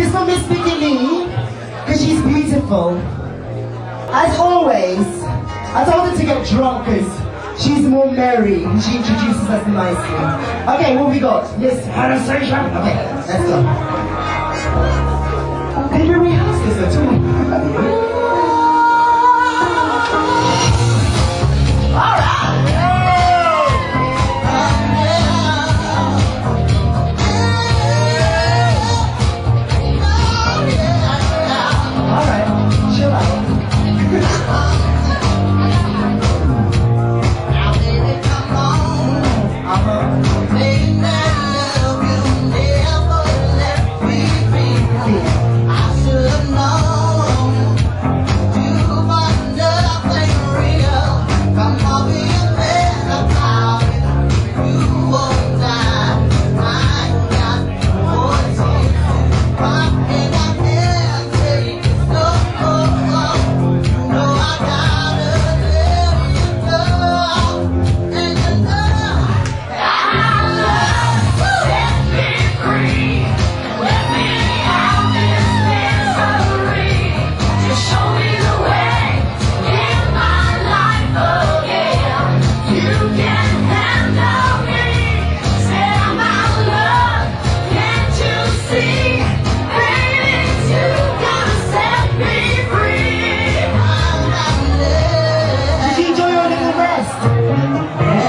Just for Miss Lee, because she's beautiful. As always, I told her to get drunk because she's more merry and she introduces us nicely. Okay, what we got? Yes, Anastacia. Okay, let's go. Oh, Did we rehearse this at all? Did you enjoy your rest?